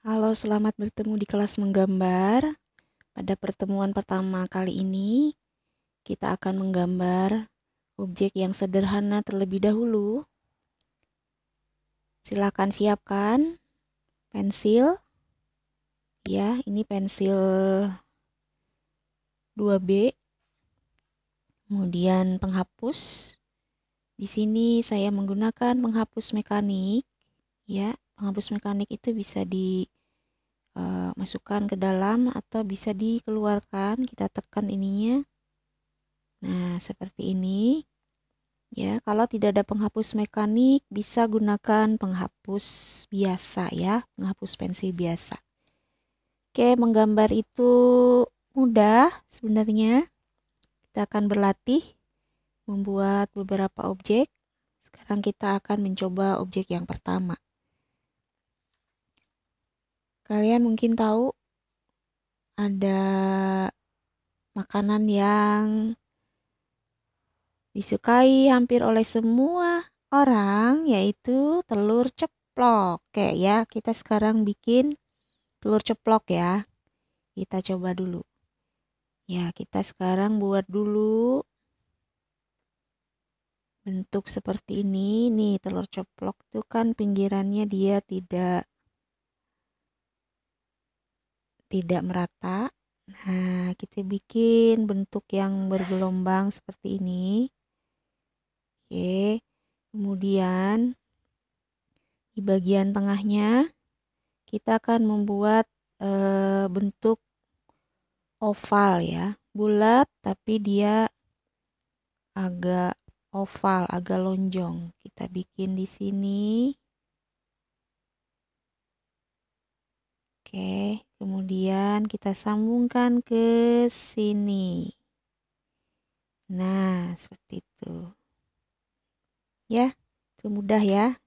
Halo, selamat bertemu di kelas menggambar. Pada pertemuan pertama kali ini, kita akan menggambar objek yang sederhana terlebih dahulu. Silakan siapkan pensil. Ya, ini pensil 2B. Kemudian penghapus. Di sini saya menggunakan penghapus mekanik, ya penghapus mekanik itu bisa dimasukkan eh, ke dalam atau bisa dikeluarkan kita tekan ininya. Nah seperti ini. Ya kalau tidak ada penghapus mekanik bisa gunakan penghapus biasa ya penghapus pensil biasa. Oke menggambar itu mudah sebenarnya. Kita akan berlatih membuat beberapa objek. Sekarang kita akan mencoba objek yang pertama Kalian mungkin tahu ada makanan yang disukai hampir oleh semua orang yaitu telur ceplok. Kayak ya, kita sekarang bikin telur ceplok ya. Kita coba dulu. Ya, kita sekarang buat dulu bentuk seperti ini. Nih, telur ceplok itu kan pinggirannya dia tidak tidak merata. Nah, kita bikin bentuk yang bergelombang seperti ini. Oke. Kemudian di bagian tengahnya kita akan membuat e, bentuk oval ya. Bulat tapi dia agak oval, agak lonjong. Kita bikin di sini. Oke, kemudian kita sambungkan ke sini. Nah, seperti itu. Ya, itu mudah ya.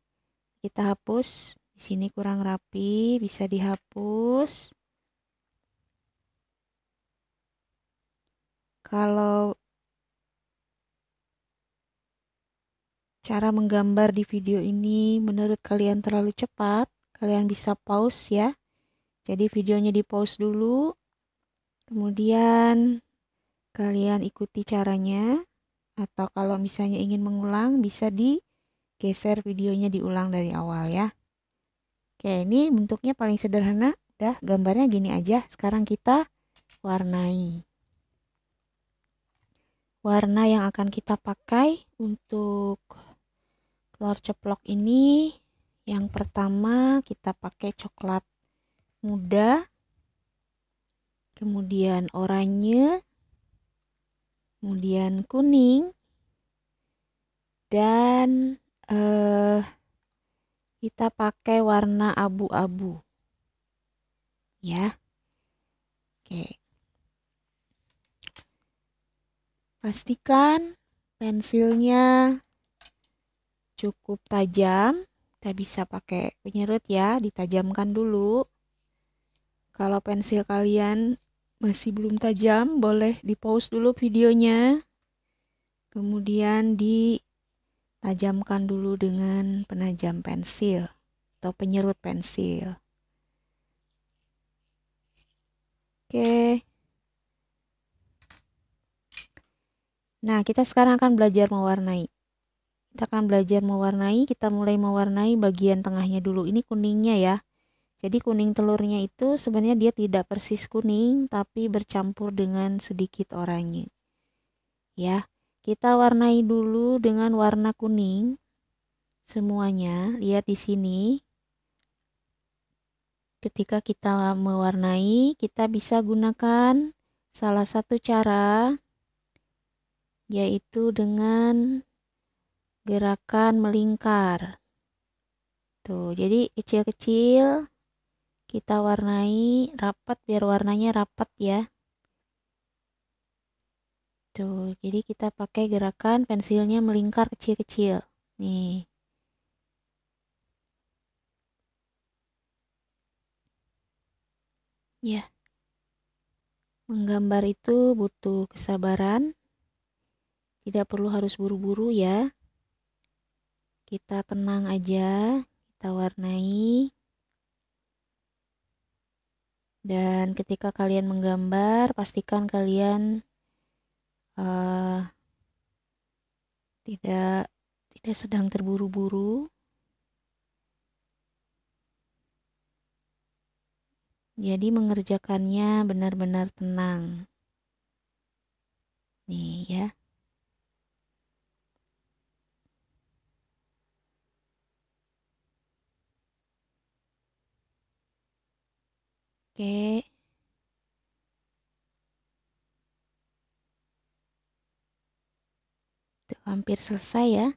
Kita hapus. Di sini kurang rapi, bisa dihapus. Kalau cara menggambar di video ini menurut kalian terlalu cepat, kalian bisa pause ya jadi videonya di pause dulu. Kemudian kalian ikuti caranya atau kalau misalnya ingin mengulang bisa digeser videonya diulang dari awal ya. Oke, ini bentuknya paling sederhana. Udah, gambarnya gini aja. Sekarang kita warnai. Warna yang akan kita pakai untuk telur ceplok ini yang pertama kita pakai coklat muda, kemudian oranye, kemudian kuning, dan uh, kita pakai warna abu-abu. Ya. Oke. Pastikan pensilnya cukup tajam. Kita bisa pakai penyerut ya, ditajamkan dulu. Kalau pensil kalian masih belum tajam, boleh di pause dulu videonya. Kemudian ditajamkan dulu dengan penajam pensil atau penyerut pensil. Oke. Nah, kita sekarang akan belajar mewarnai. Kita akan belajar mewarnai, kita mulai mewarnai bagian tengahnya dulu. Ini kuningnya ya. Jadi kuning telurnya itu sebenarnya dia tidak persis kuning tapi bercampur dengan sedikit oranye. Ya, kita warnai dulu dengan warna kuning semuanya. Lihat di sini. Ketika kita mewarnai, kita bisa gunakan salah satu cara yaitu dengan gerakan melingkar. Tuh, jadi kecil-kecil kita warnai rapat biar warnanya rapat ya. Tuh jadi kita pakai gerakan pensilnya melingkar kecil-kecil. Nih. Ya. Menggambar itu butuh kesabaran. Tidak perlu harus buru-buru ya. Kita tenang aja kita warnai dan ketika kalian menggambar pastikan kalian uh, tidak tidak sedang terburu-buru. Jadi mengerjakannya benar-benar tenang. Nih ya Oke. Tuh, hampir selesai ya.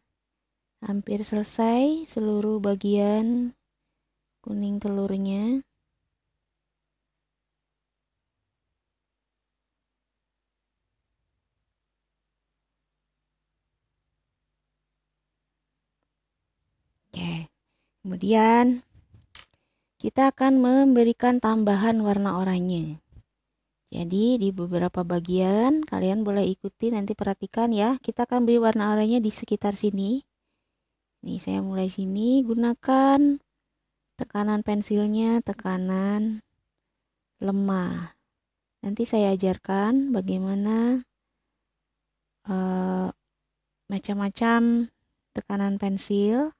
Hampir selesai seluruh bagian kuning telurnya. Oke. Kemudian kita akan memberikan tambahan warna oranye. Jadi di beberapa bagian kalian boleh ikuti nanti perhatikan ya. Kita akan beri warna oranye di sekitar sini. Nih saya mulai sini gunakan tekanan pensilnya tekanan lemah. Nanti saya ajarkan bagaimana uh, macam-macam tekanan pensil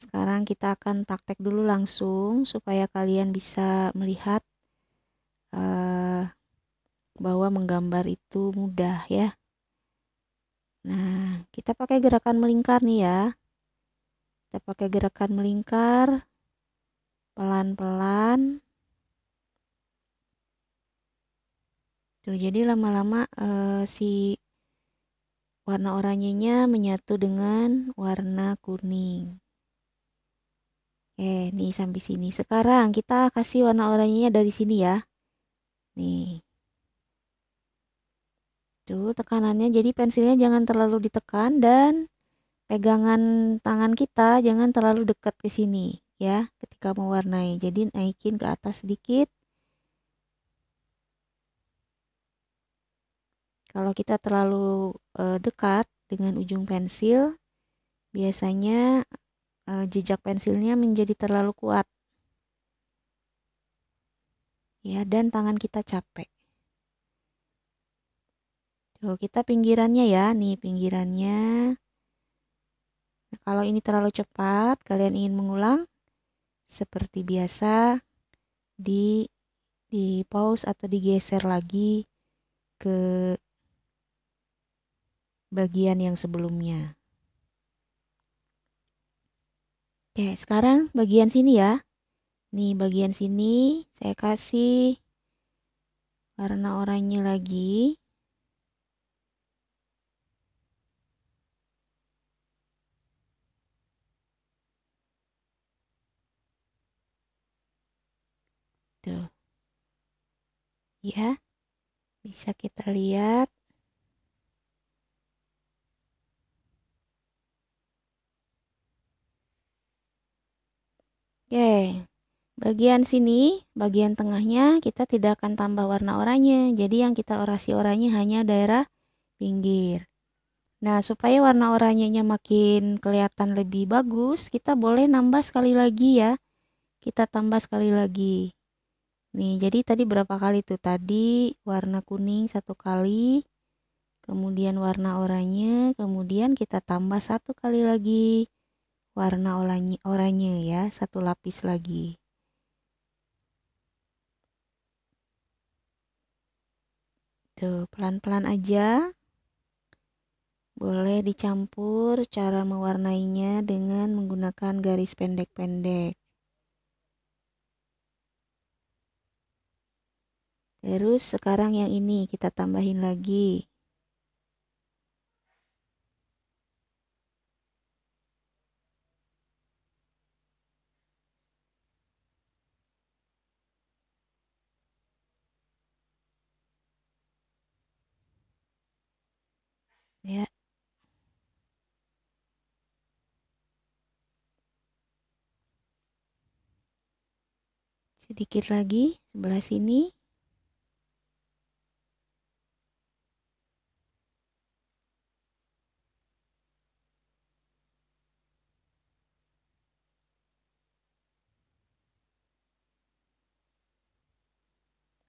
sekarang kita akan praktek dulu langsung supaya kalian bisa melihat uh, bahwa menggambar itu mudah ya. Nah, kita pakai gerakan melingkar nih ya. Kita pakai gerakan melingkar pelan-pelan. Tuh, jadi lama-lama uh, si warna oranyenya menyatu dengan warna kuning. Oke, nih sampai sini. Sekarang kita kasih warna oranye dari sini ya. Nih. Tuh tekanannya jadi pensilnya jangan terlalu ditekan dan pegangan tangan kita jangan terlalu dekat ke sini ya ketika mewarnai. Jadi naikin ke atas sedikit. Kalau kita terlalu uh, dekat dengan ujung pensil biasanya uh, jejak pensilnya menjadi terlalu kuat. Ya, dan tangan kita capek. Tuh, kita pinggirannya ya, nih pinggirannya. Nah, kalau ini terlalu cepat, kalian ingin mengulang seperti biasa di di pause atau digeser lagi ke bagian yang sebelumnya. Oke, sekarang bagian sini ya. Nih, bagian sini saya kasih warna oranye lagi. Tuh. Ya. Bisa kita lihat Oke, bagian sini, bagian tengahnya kita tidak akan tambah warna oranye. Jadi yang kita orasi oranye hanya daerah pinggir. Nah, supaya warna oranyenya makin kelihatan lebih bagus, kita boleh nambah sekali lagi ya. Kita tambah sekali lagi. Nih, jadi tadi berapa kali tuh? Tadi warna kuning satu kali, kemudian warna oranye, kemudian kita tambah satu kali lagi warna oranye, oranye ya, satu lapis lagi. Tuh, pelan-pelan aja. Boleh dicampur cara mewarnainya dengan menggunakan garis pendek-pendek. Terus sekarang yang ini kita tambahin lagi. ya sedikit lagi sebelah sini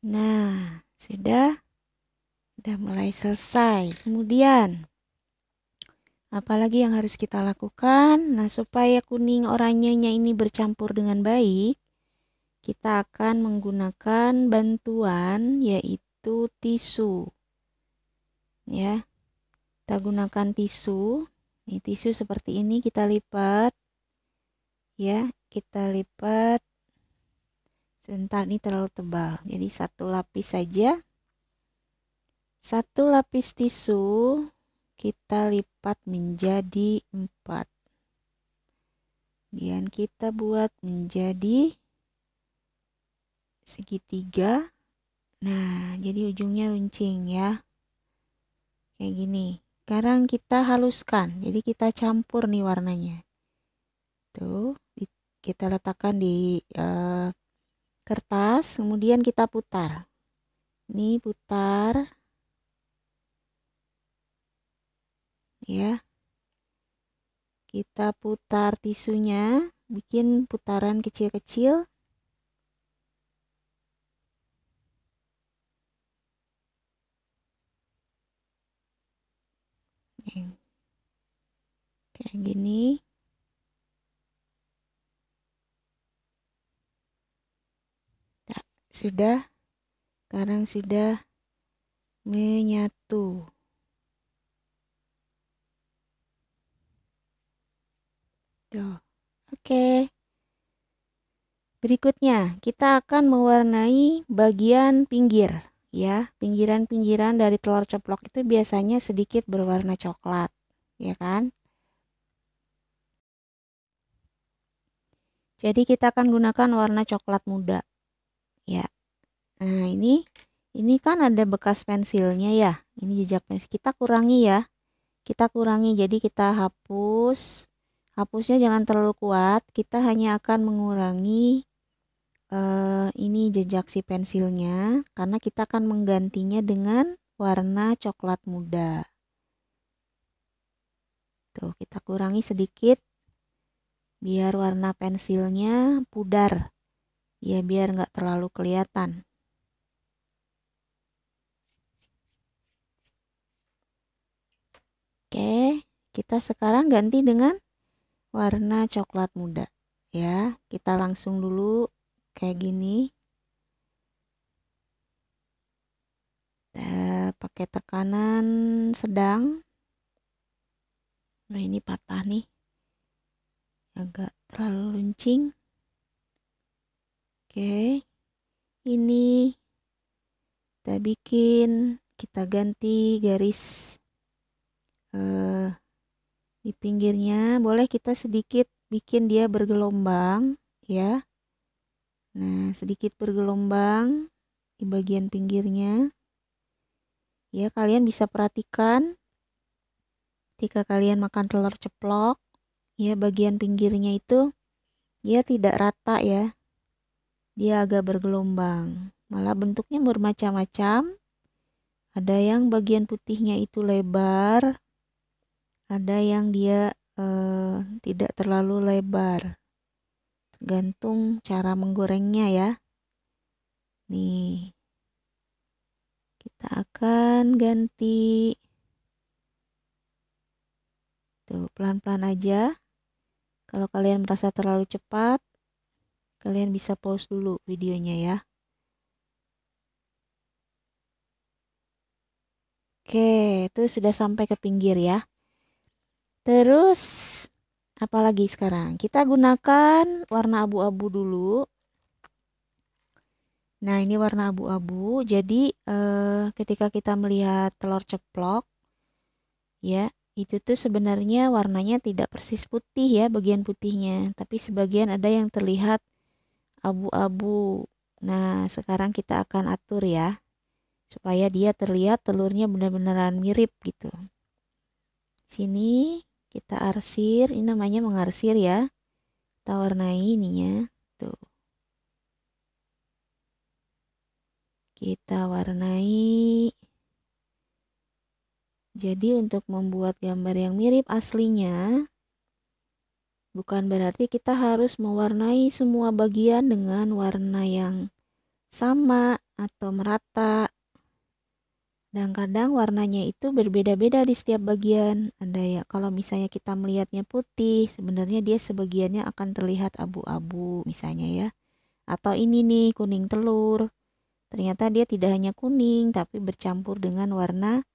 Nah, sudah sudah mulai selesai. Kemudian apalagi yang harus kita lakukan? Nah, supaya kuning oranyenya ini bercampur dengan baik, kita akan menggunakan bantuan yaitu tisu. Ya. Kita gunakan tisu. Ini tisu seperti ini kita lipat. Ya, kita lipat. Sebentar ini terlalu tebal. Jadi satu lapis saja. Satu lapis tisu kita lipat menjadi empat. Kemudian kita buat menjadi segitiga. Nah, jadi ujungnya runcing ya. Kayak gini. Sekarang kita haluskan. Jadi kita campur nih warnanya. Tuh, kita letakkan di uh, kertas, kemudian kita putar. Ini putar. ya kita putar tisunya bikin putaran kecil-kecil kayak gini nah, sudah sekarang sudah menyatu Tuh. Oke. Berikutnya, kita akan mewarnai bagian pinggir ya. Pinggiran-pinggiran dari telur ceplok itu biasanya sedikit berwarna coklat, ya kan? Jadi kita akan gunakan warna coklat muda. Ya. Nah, ini ini kan ada bekas pensilnya ya. Ini jejak pensil. Kita kurangi ya. Kita kurangi jadi kita hapus hapusnya jangan terlalu kuat kita hanya akan mengurangi uh, ini jejak si pensilnya karena kita akan menggantinya dengan warna coklat muda tuh kita kurangi sedikit biar warna pensilnya pudar. Ya biar nggak terlalu kelihatan. Oke, kita sekarang ganti dengan warna coklat muda. Ya kita langsung dulu kayak gini. Kita pakai tekanan sedang. Nah ini patah nih agak terlalu runcing. Oke ini kita bikin kita ganti garis eh, di pinggirnya. Boleh kita sedikit bikin dia bergelombang ya. Nah sedikit bergelombang di bagian pinggirnya. Ya kalian bisa perhatikan. Ketika kalian makan telur ceplok ya bagian pinggirnya itu dia tidak rata ya. Dia agak bergelombang. Malah bentuknya bermacam-macam. Ada yang bagian putihnya itu lebar. Ada yang dia uh, tidak terlalu lebar. Tergantung cara menggorengnya ya. Nih. Kita akan ganti. Tuh pelan-pelan aja kalau kalian merasa terlalu cepat kalian bisa pause dulu videonya ya Oke, itu sudah sampai ke pinggir ya. Terus apalagi sekarang? Kita gunakan warna abu-abu dulu. Nah, ini warna abu-abu. Jadi eh, ketika kita melihat telur ceplok ya, itu tuh sebenarnya warnanya tidak persis putih ya bagian putihnya, tapi sebagian ada yang terlihat abu-abu. Nah, sekarang kita akan atur ya supaya dia terlihat telurnya benar-benar mirip gitu. Sini kita arsir ini namanya mengarsir ya kita warnai ininya tuh kita warnai jadi untuk membuat gambar yang mirip aslinya bukan berarti kita harus mewarnai semua bagian dengan warna yang sama atau merata. Dan kadang warnanya itu berbeda-beda di setiap bagian. Ada ya kalau misalnya kita melihatnya putih sebenarnya dia sebagiannya akan terlihat abu-abu misalnya ya. Atau ini nih kuning telur. Ternyata dia tidak hanya kuning tapi bercampur dengan warna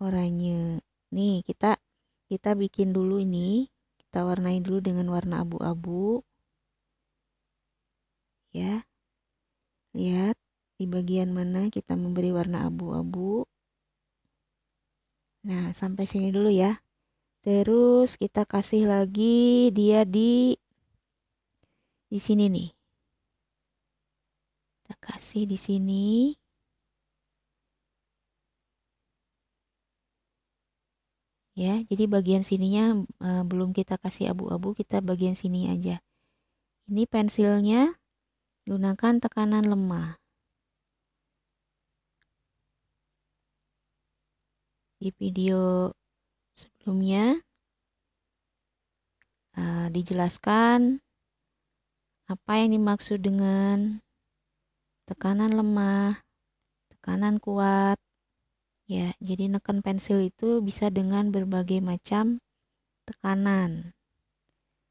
oranye. Nih kita kita bikin dulu ini. Kita warnai dulu dengan warna abu-abu. Ya. Lihat di bagian mana kita memberi warna abu-abu. Nah sampai sini dulu ya. Terus kita kasih lagi dia di di sini nih. Kita kasih di sini ya jadi bagian sininya e, belum kita kasih abu-abu kita bagian sini aja ini pensilnya gunakan tekanan lemah di video sebelumnya uh, dijelaskan apa yang dimaksud dengan tekanan lemah, tekanan kuat. Ya, jadi neken pensil itu bisa dengan berbagai macam tekanan.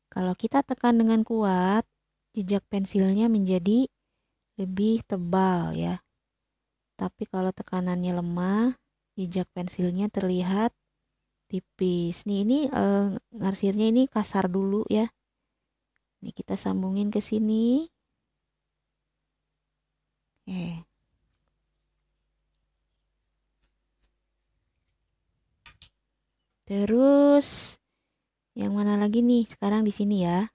Kalau kita tekan dengan kuat, jejak pensilnya menjadi lebih tebal ya. Tapi kalau tekanannya lemah, jejak pensilnya terlihat tipis nih ini uh, ngarsirnya ini kasar dulu ya ini kita sambungin ke sini oke terus yang mana lagi nih? Sekarang di sini ya.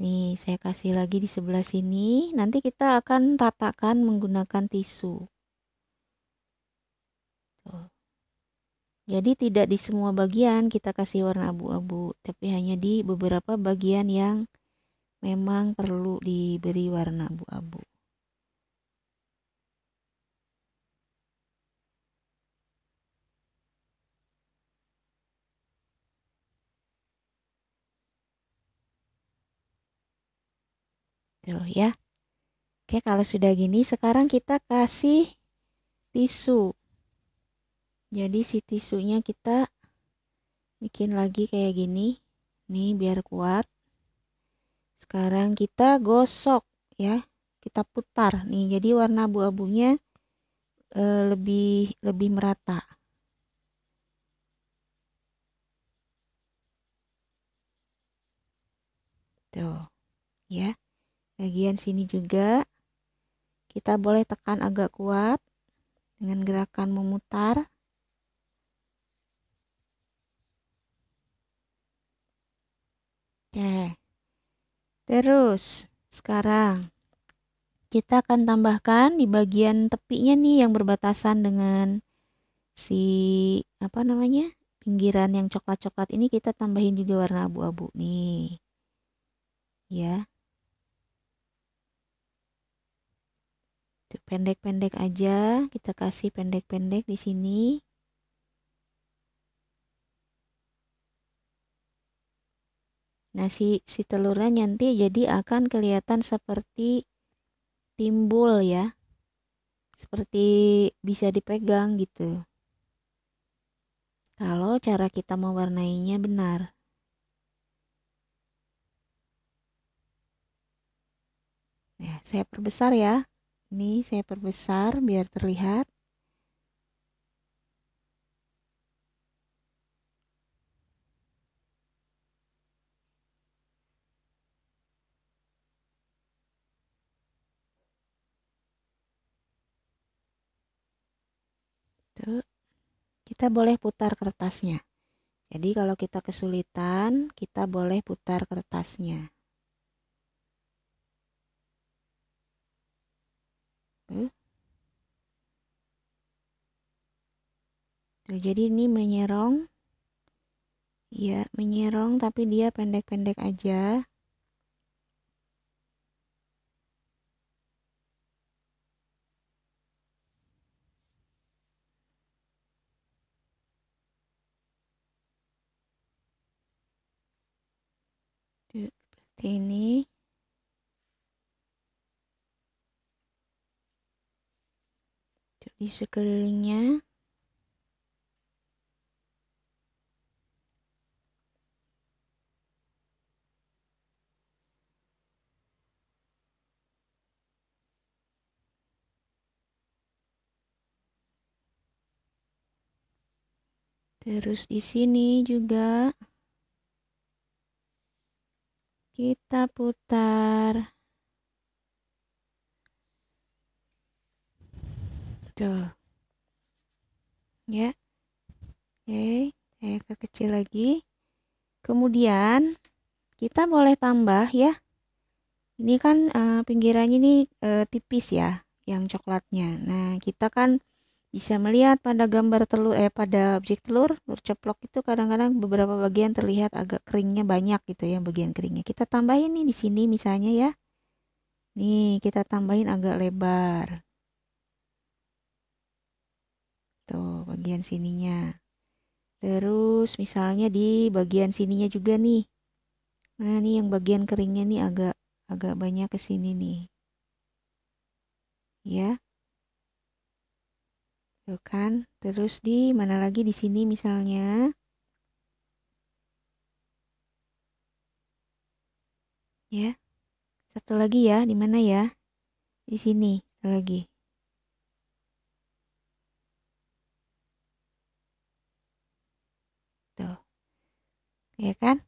Nih saya kasih lagi di sebelah sini. Nanti kita akan ratakan menggunakan tisu. Jadi tidak di semua bagian kita kasih warna abu-abu, tapi hanya di beberapa bagian yang memang perlu diberi warna abu-abu. Tuh ya. Oke, kalau sudah gini sekarang kita kasih tisu. Jadi si tisunya kita bikin lagi kayak gini. Nih biar kuat. Sekarang kita gosok ya. Kita putar. Nih jadi warna abu-abunya e, lebih lebih merata. Tuh ya bagian sini juga kita boleh tekan agak kuat dengan gerakan memutar Oke. Terus sekarang kita akan tambahkan di bagian tepinya nih yang berbatasan dengan si apa namanya? pinggiran yang coklat-coklat ini kita tambahin juga warna abu-abu nih. Ya. Pendek-pendek aja, kita kasih pendek-pendek di sini. Nah, si, si telurnya nanti jadi akan kelihatan seperti timbul ya. Seperti bisa dipegang gitu. Kalau cara kita mewarnainya benar. Ya, saya perbesar ya. Ini saya perbesar biar terlihat. Kita boleh putar kertasnya. Jadi kalau kita kesulitan, kita boleh putar kertasnya. Tuh. Tuh, jadi ini menyerong. Ya, menyerong tapi dia pendek-pendek aja. seperti ini di sekelilingnya. Terus di sini juga kita putar. Tuh. Ya. Oke, saya kecil lagi. Kemudian kita boleh tambah ya. Ini kan uh, pinggirannya ini uh, tipis ya, yang coklatnya. Nah, kita kan bisa melihat pada gambar telur eh pada objek telur telur ceplok itu kadang-kadang beberapa bagian terlihat agak keringnya banyak gitu ya bagian keringnya kita tambahin nih di sini misalnya ya nih kita tambahin agak lebar tuh bagian sininya terus misalnya di bagian sininya juga nih nah nih yang bagian keringnya nih agak agak banyak ke sini nih ya Tuh kan. Terus di mana lagi di sini misalnya. Ya. Satu lagi ya, di mana ya? Di sini, satu lagi. Tuh. Ya kan?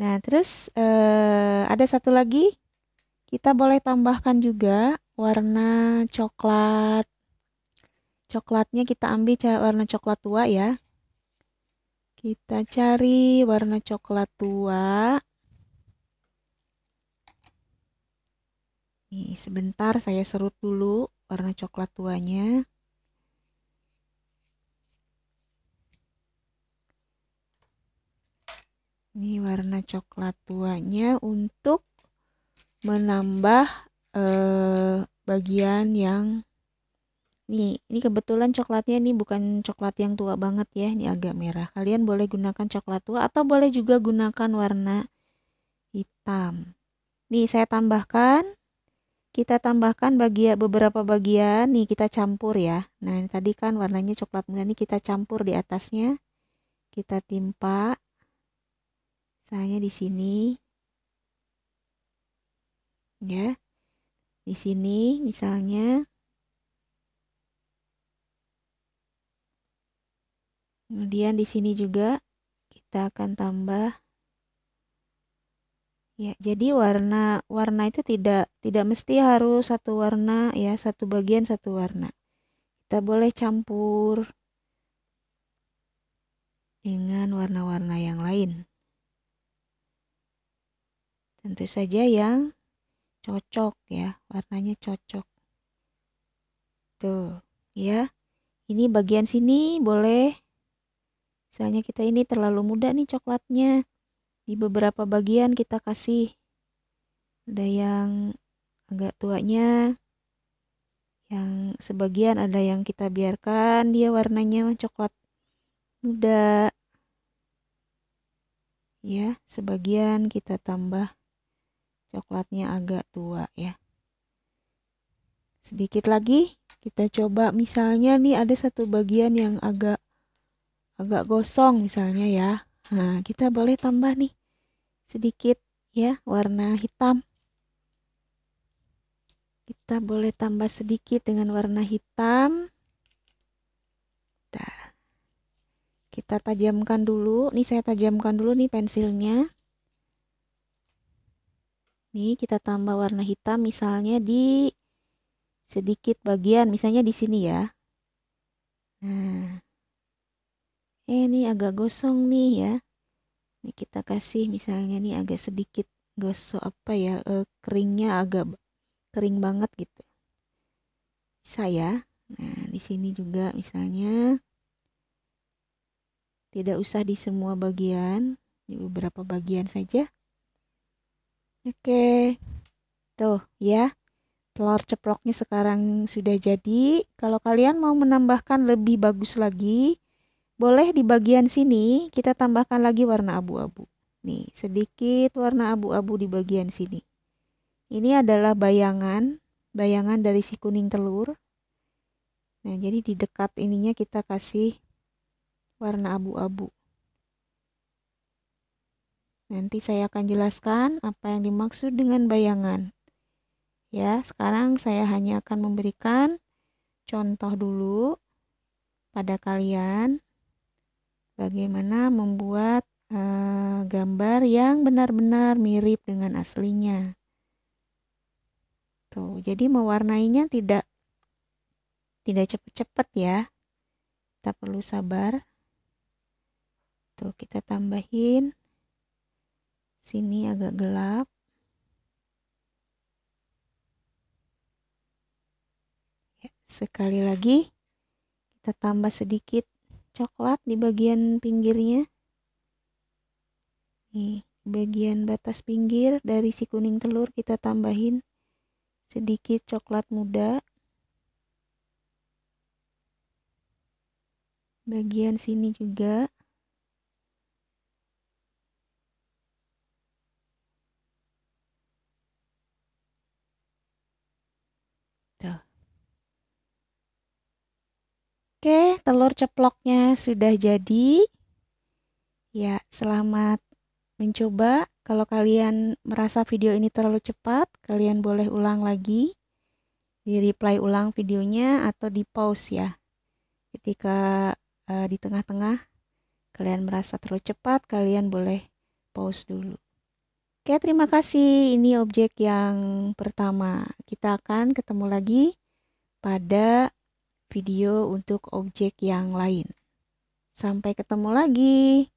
Nah, terus eh, ada satu lagi. Kita boleh tambahkan juga warna coklat coklatnya kita ambil warna coklat tua ya kita cari warna coklat tua nih sebentar saya serut dulu warna coklat tuanya ini warna coklat tuanya untuk menambah eh, bagian yang Nih, ini kebetulan coklatnya ini bukan coklat yang tua banget ya, ini agak merah. Kalian boleh gunakan coklat tua atau boleh juga gunakan warna hitam. Nih, saya tambahkan kita tambahkan bagian beberapa bagian nih kita campur ya. Nah, tadi kan warnanya coklat muda ini kita campur di atasnya. Kita timpa. Saya di sini. Ya. Di sini misalnya Kemudian di sini juga kita akan tambah ya. Jadi warna warna itu tidak tidak mesti harus satu warna ya, satu bagian satu warna. Kita boleh campur dengan warna-warna yang lain. Tentu saja yang cocok ya, warnanya cocok. Tuh, ya. Ini bagian sini boleh Misalnya kita ini terlalu muda nih coklatnya. Di beberapa bagian kita kasih ada yang agak tuanya, yang sebagian ada yang kita biarkan dia warnanya coklat muda. Ya, sebagian kita tambah coklatnya agak tua ya. Sedikit lagi kita coba misalnya nih ada satu bagian yang agak agak gosong misalnya ya. Nah, kita boleh tambah nih sedikit ya warna hitam. Kita boleh tambah sedikit dengan warna hitam. Kita tajamkan dulu. Nih saya tajamkan dulu nih pensilnya. Nih kita tambah warna hitam misalnya di sedikit bagian, misalnya di sini ya. Nah, eh ini agak gosong nih ya. Ini kita kasih misalnya nih agak sedikit gosok apa ya eh, keringnya agak kering banget gitu. Bisa ya. Nah di sini juga misalnya tidak usah di semua bagian di beberapa bagian saja oke tuh ya telur ceploknya sekarang sudah jadi kalau kalian mau menambahkan lebih bagus lagi boleh di bagian sini kita tambahkan lagi warna abu-abu. Nih, sedikit warna abu-abu di bagian sini. Ini adalah bayangan, bayangan dari si kuning telur. Nah, jadi di dekat ininya kita kasih warna abu-abu. Nanti saya akan jelaskan apa yang dimaksud dengan bayangan. Ya, sekarang saya hanya akan memberikan contoh dulu pada kalian bagaimana membuat uh, gambar yang benar-benar mirip dengan aslinya. Tuh, jadi mewarnainya tidak tidak cepat-cepat ya. Kita perlu sabar. Tuh, kita tambahin sini agak gelap. Ya, sekali lagi kita tambah sedikit coklat di bagian pinggirnya. Nih, bagian batas pinggir dari si kuning telur kita tambahin sedikit coklat muda bagian sini juga Tuh. Oke, telur ceploknya sudah jadi. Ya, selamat mencoba. Kalau kalian merasa video ini terlalu cepat, kalian boleh ulang lagi. Di reply ulang videonya atau di pause ya. Ketika uh, di tengah-tengah kalian merasa terlalu cepat, kalian boleh pause dulu. Oke, terima kasih. Ini objek yang pertama. Kita akan ketemu lagi pada video untuk objek yang lain. Sampai ketemu lagi.